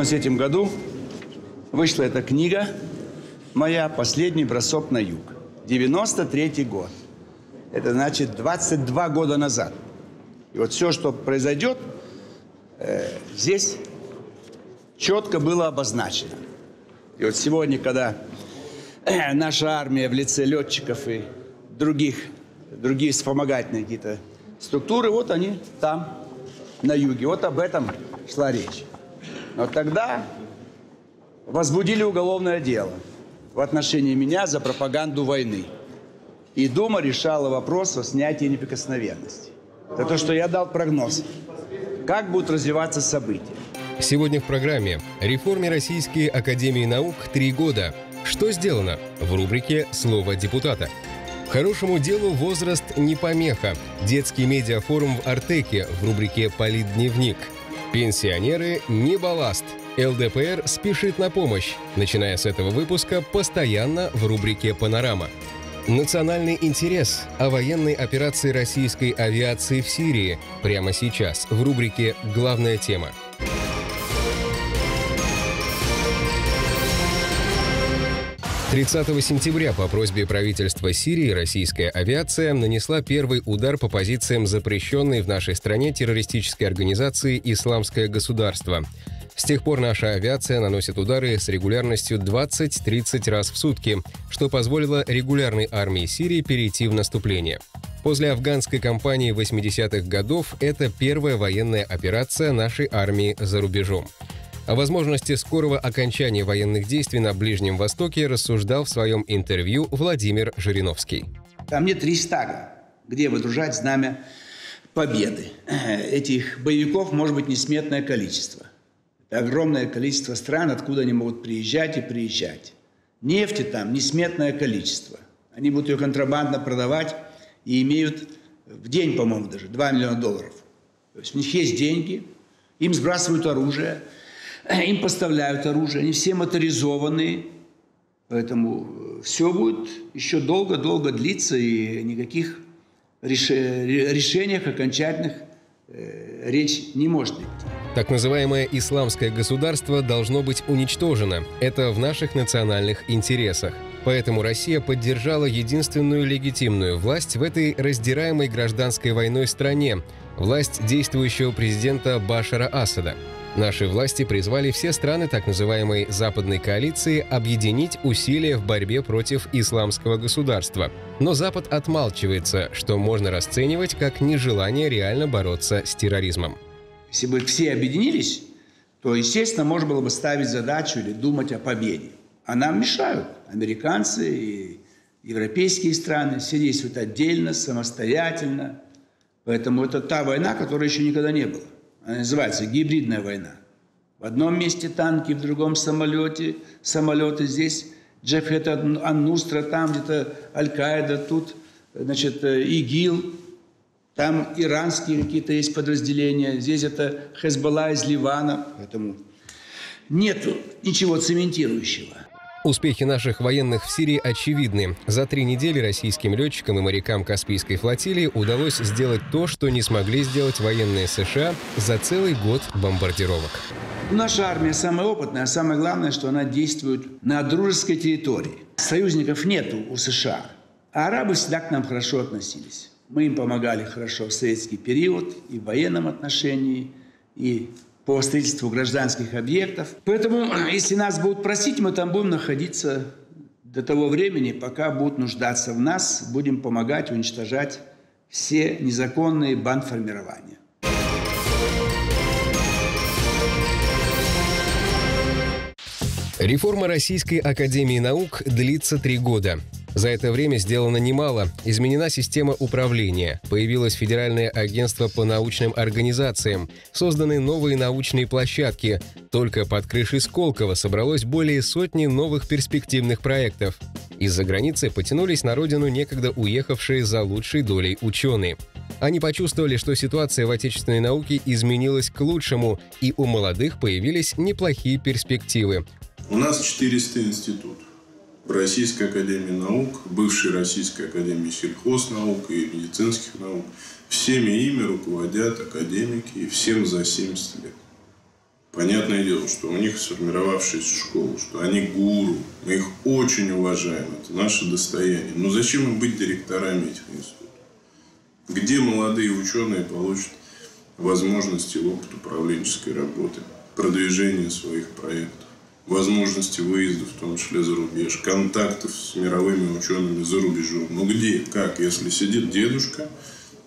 1993 году вышла эта книга моя «Последний бросок на юг». 93 год. Это значит 22 года назад. И вот все, что произойдет, э, здесь четко было обозначено. И вот сегодня, когда э, наша армия в лице летчиков и других, другие вспомогательные какие-то структуры, вот они там, на юге. Вот об этом шла речь. Но тогда возбудили уголовное дело в отношении меня за пропаганду войны. И Дума решала вопрос о снятии неприкосновенности. Это то, что я дал прогноз. Как будут развиваться события. Сегодня в программе «Реформе Российской Академии Наук. Три года». Что сделано? В рубрике «Слово депутата». Хорошему делу возраст не помеха. Детский медиафорум в Артеке в рубрике «Политдневник». Пенсионеры не балласт. ЛДПР спешит на помощь. Начиная с этого выпуска, постоянно в рубрике «Панорама». Национальный интерес о военной операции российской авиации в Сирии прямо сейчас в рубрике «Главная тема». 30 сентября по просьбе правительства Сирии российская авиация нанесла первый удар по позициям запрещенной в нашей стране террористической организации «Исламское государство». С тех пор наша авиация наносит удары с регулярностью 20-30 раз в сутки, что позволило регулярной армии Сирии перейти в наступление. После афганской кампании 80-х годов это первая военная операция нашей армии за рубежом. О возможности скорого окончания военных действий на Ближнем Востоке рассуждал в своем интервью Владимир Жириновский. Там нет рейстага, где выдружать знамя победы. Этих боевиков может быть несметное количество. Это огромное количество стран, откуда они могут приезжать и приезжать. Нефти там несметное количество. Они будут ее контрабандно продавать и имеют в день, по-моему, даже 2 миллиона долларов. То есть у них есть деньги, им сбрасывают оружие – им поставляют оружие, они все моторизованные, поэтому э, все будет еще долго-долго длиться, и никаких решениях окончательных э, речь не может быть. Так называемое исламское государство должно быть уничтожено. Это в наших национальных интересах. Поэтому Россия поддержала единственную легитимную власть в этой раздираемой гражданской войной стране – власть действующего президента Башара Асада – Наши власти призвали все страны так называемой «западной коалиции» объединить усилия в борьбе против исламского государства. Но Запад отмалчивается, что можно расценивать как нежелание реально бороться с терроризмом. Если бы все объединились, то, естественно, можно было бы ставить задачу или думать о победе. А нам мешают американцы и европейские страны. Все действуют отдельно, самостоятельно. Поэтому это та война, которой еще никогда не было. Она называется гибридная война. В одном месте танки, в другом самолете, самолеты здесь, Джеффет Ан-Нустра, там где-то Аль-Каида, тут, значит, э, ИГИЛ, там иранские какие-то есть подразделения, здесь это Хезбалла из Ливана, поэтому нет ничего цементирующего. Успехи наших военных в Сирии очевидны. За три недели российским летчикам и морякам Каспийской флотилии удалось сделать то, что не смогли сделать военные США за целый год бомбардировок. Наша армия самая опытная, а самое главное, что она действует на дружеской территории. Союзников нет у США, а арабы всегда к нам хорошо относились. Мы им помогали хорошо в советский период и в военном отношении, и по строительству гражданских объектов. Поэтому, если нас будут просить, мы там будем находиться до того времени, пока будут нуждаться в нас, будем помогать уничтожать все незаконные бандформирования. Реформа Российской Академии Наук длится три года. За это время сделано немало. Изменена система управления, появилось Федеральное агентство по научным организациям, созданы новые научные площадки. Только под крышей Сколково собралось более сотни новых перспективных проектов. Из-за границы потянулись на родину некогда уехавшие за лучшей долей ученые. Они почувствовали, что ситуация в отечественной науке изменилась к лучшему, и у молодых появились неплохие перспективы. У нас 400 институтов Российской Академии Наук, бывшей Российской Академии сельхознаук и медицинских наук. Всеми ими руководят академики, и всем за 70 лет. Понятное дело, что у них сформировавшаяся школа, что они гуру, мы их очень уважаем, это наше достояние. Но зачем им быть директорами этих институтов? Где молодые ученые получат возможности и опыт управленческой работы, продвижения своих проектов, возможности выезда, в том числе за рубеж, контактов с мировыми учеными за рубежом. Ну где, как, если сидит дедушка,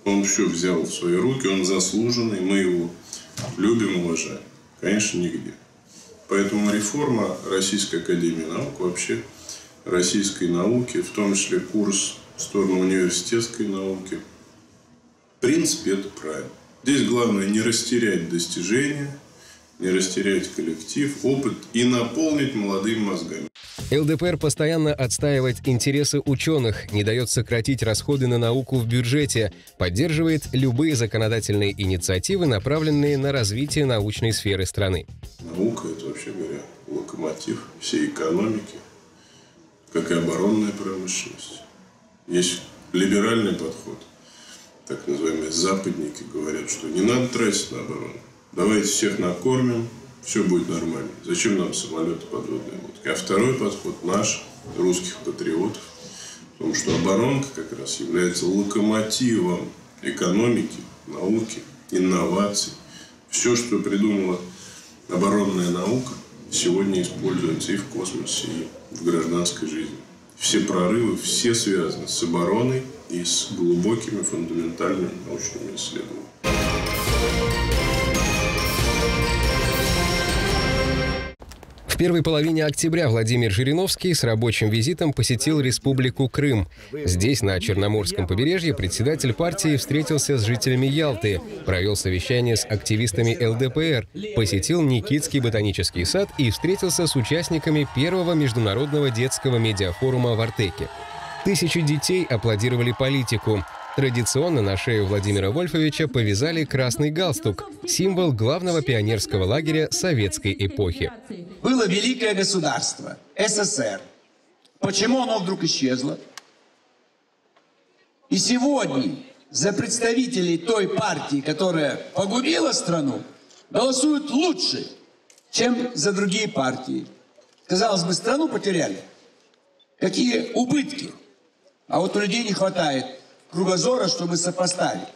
он все взял в свои руки, он заслуженный, мы его любим, уважаем. Конечно, нигде. Поэтому реформа Российской Академии Наук, вообще российской науки, в том числе курс в сторону университетской науки, в принципе, это правильно. Здесь главное не растерять достижения, не растерять коллектив, опыт и наполнить молодыми мозгами. ЛДПР постоянно отстаивает интересы ученых, не дает сократить расходы на науку в бюджете, поддерживает любые законодательные инициативы, направленные на развитие научной сферы страны. Наука – это, вообще говоря, локомотив всей экономики, как и оборонная промышленность. Есть либеральный подход. Так называемые западники говорят, что не надо тратить на оборону. Давайте всех накормим, все будет нормально. Зачем нам самолеты, подводные лодки? А второй подход наш, русских патриотов, потому что оборонка как раз является локомотивом экономики, науки, инноваций. Все, что придумала оборонная наука, сегодня используется и в космосе, и в гражданской жизни. Все прорывы, все связаны с обороной и с глубокими фундаментальными научными исследованиями. Первой половине октября Владимир Жириновский с рабочим визитом посетил Республику Крым. Здесь, на Черноморском побережье, председатель партии встретился с жителями Ялты, провел совещание с активистами ЛДПР, посетил Никитский ботанический сад и встретился с участниками первого международного детского медиафорума в Артеке. Тысячи детей аплодировали политику. Традиционно на шею Владимира Вольфовича повязали красный галстук, символ главного пионерского лагеря советской эпохи. Было великое государство, СССР. Почему оно вдруг исчезло? И сегодня за представителей той партии, которая погубила страну, голосуют лучше, чем за другие партии. Казалось бы, страну потеряли. Какие убытки. А вот у людей не хватает кругозора, чтобы сопоставить.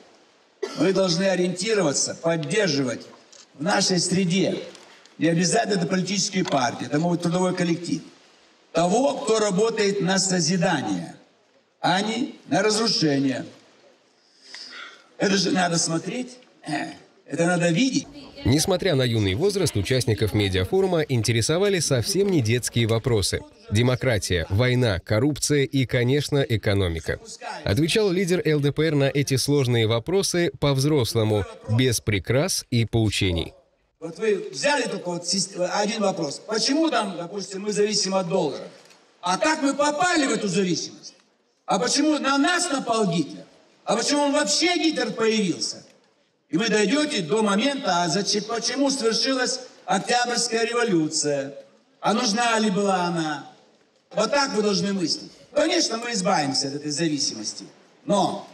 Мы должны ориентироваться, поддерживать в нашей среде. Не обязательно это политические партии, это быть трудовой коллектив. Того, кто работает на созидание, а не на разрушение. Это же надо смотреть, э, это надо видеть. Несмотря на юный возраст, участников медиафорума интересовали совсем не детские вопросы. Демократия, война, коррупция и, конечно, экономика. Отвечал лидер ЛДПР на эти сложные вопросы по-взрослому, без прикрас и поучений. Вот вы взяли только вот один вопрос. Почему там, допустим, мы зависим от доллара? А как мы попали в эту зависимость? А почему на нас напал Гитлер? А почему он вообще Гитлер появился? И вы дойдете до момента, а зачем, почему свершилась Октябрьская революция? А нужна ли была она? Вот так вы должны мыслить. Конечно, мы избавимся от этой зависимости. Но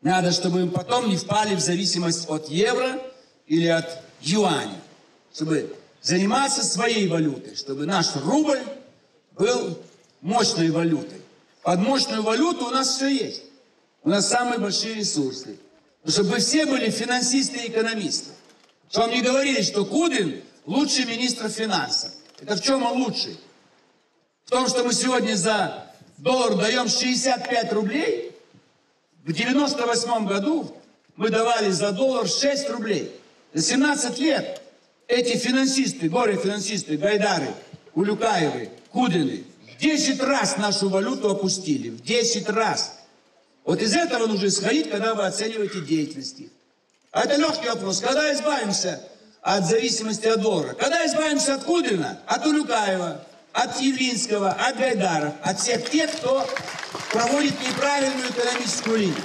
надо, чтобы мы потом не впали в зависимость от евро или от юаня. Чтобы заниматься своей валютой, чтобы наш рубль был мощной валютой. Под мощную валюту у нас все есть. У нас самые большие ресурсы чтобы все были финансисты и экономисты. Что вам не говорили, что Кудрин лучший министр финансов. Это в чем он лучший? В том, что мы сегодня за доллар даем 65 рублей. В 98 году мы давали за доллар 6 рублей. За 17 лет эти финансисты, горе-финансисты, Гайдары, Улюкаевы, Кудрины, в 10 раз нашу валюту опустили. В 10 раз. Вот из этого нужно исходить, когда вы оцениваете деятельность их. А это легкий вопрос. Когда избавимся от зависимости от доллара? Когда избавимся от Кудрина, от Улюкаева, от Явлинского, от Гайдаров, от всех тех, кто проводит неправильную экономическую линию?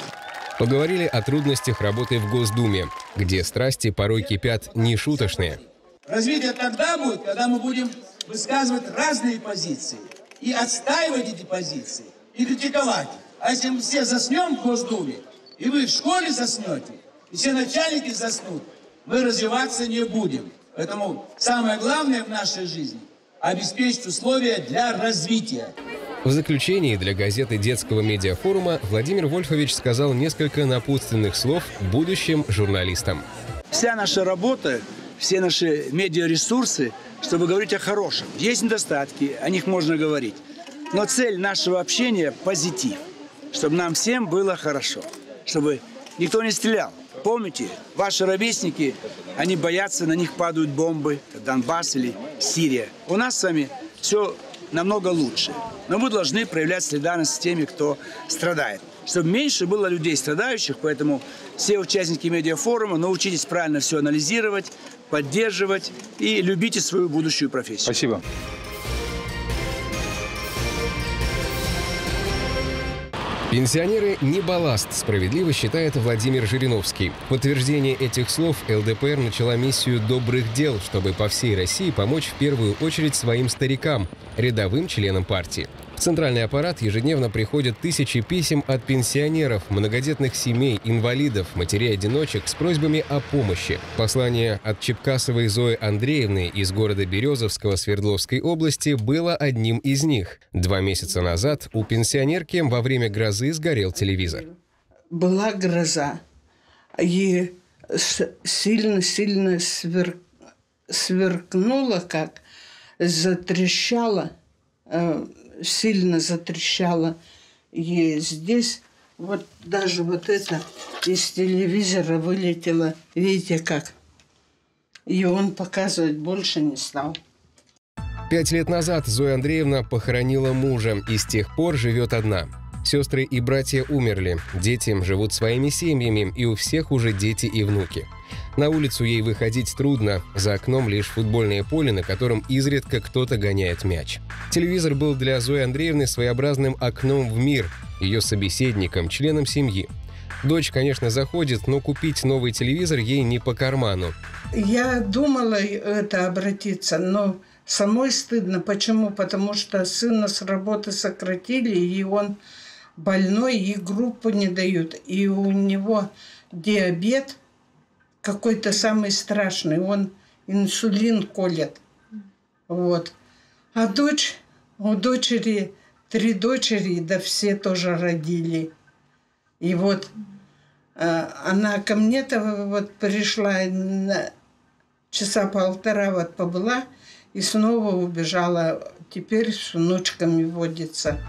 Поговорили о трудностях работы в Госдуме, где страсти порой кипят нешуточные. Развитие тогда будет, когда мы будем высказывать разные позиции и отстаивать эти позиции, и критиковать а если мы все заснем в Госдуме, и вы в школе заснете, и все начальники заснут, мы развиваться не будем. Поэтому самое главное в нашей жизни – обеспечить условия для развития. В заключении для газеты детского медиафорума Владимир Вольфович сказал несколько напутственных слов будущим журналистам. Вся наша работа, все наши медиаресурсы, чтобы говорить о хорошем. Есть недостатки, о них можно говорить. Но цель нашего общения – позитив. Чтобы нам всем было хорошо. Чтобы никто не стрелял. Помните, ваши ровесники, они боятся, на них падают бомбы, Донбасс или Сирия. У нас с вами все намного лучше. Но мы должны проявлять солидарность с теми, кто страдает. Чтобы меньше было людей страдающих, поэтому все участники медиафорума научитесь правильно все анализировать, поддерживать и любите свою будущую профессию. Спасибо. Пенсионеры не балласт, справедливо считает Владимир Жириновский. В подтверждение этих слов ЛДПР начала миссию добрых дел, чтобы по всей России помочь в первую очередь своим старикам, рядовым членам партии. В центральный аппарат ежедневно приходят тысячи писем от пенсионеров, многодетных семей, инвалидов, матерей-одиночек с просьбами о помощи. Послание от Чепкасовой Зои Андреевны из города Березовского Свердловской области было одним из них. Два месяца назад у пенсионерки во время грозы сгорел телевизор. Была гроза, и сильно-сильно свер... сверкнуло, как затрещало э, сильно затрещало. И здесь вот даже вот это из телевизора вылетело. Видите как? И он показывать больше не стал. Пять лет назад Зоя Андреевна похоронила мужа и с тех пор живет одна. Сестры и братья умерли, дети живут своими семьями, и у всех уже дети и внуки. На улицу ей выходить трудно, за окном лишь футбольное поле, на котором изредка кто-то гоняет мяч. Телевизор был для Зои Андреевны своеобразным окном в мир, ее собеседником, членом семьи. Дочь, конечно, заходит, но купить новый телевизор ей не по карману. Я думала это обратиться, но самой стыдно. Почему? Потому что сына с работы сократили, и он больной, и группу не дают. И у него диабет – какой-то самый страшный. Он инсулин колет. Вот. А дочь, у дочери три дочери, да все тоже родили. И вот э, она ко мне-то вот пришла на часа полтора вот побыла и снова убежала. Теперь с внучками водится.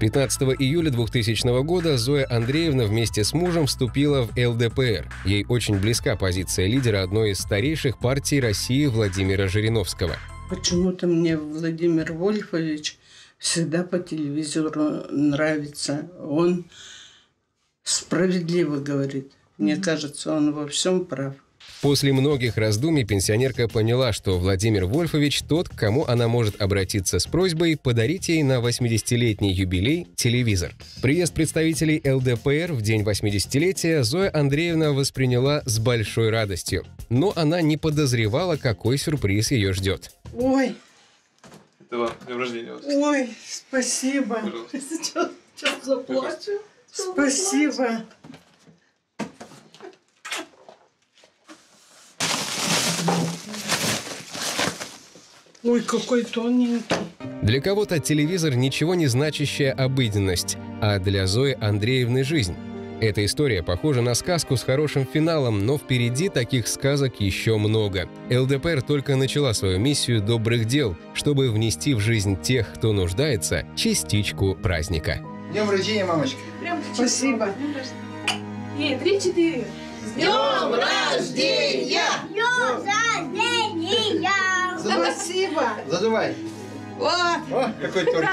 15 июля 2000 года Зоя Андреевна вместе с мужем вступила в ЛДПР. Ей очень близка позиция лидера одной из старейших партий России Владимира Жириновского. Почему-то мне Владимир Вольфович всегда по телевизору нравится. Он справедливо говорит. Мне кажется, он во всем прав. После многих раздумий пенсионерка поняла, что Владимир Вольфович тот, к кому она может обратиться с просьбой подарить ей на 80-летний юбилей телевизор. Приезд представителей ЛДПР в день 80-летия Зоя Андреевна восприняла с большой радостью. Но она не подозревала, какой сюрприз ее ждет. Ой, Это вам, днем рождения ой, спасибо. Пожалуйста. Сейчас, сейчас заплачу. Спасибо. Ой, какой тоненький. Для кого-то телевизор ничего не значащая обыденность, а для Зои Андреевны жизнь. Эта история похожа на сказку с хорошим финалом, но впереди таких сказок еще много. ЛДПР только начала свою миссию добрых дел, чтобы внести в жизнь тех, кто нуждается, частичку праздника. Днем рождения, мамочка. Прям Спасибо. И три-четыре. С днем рождения! Днем рождения! Задувай. Спасибо. Задувай. О, О, какой торт.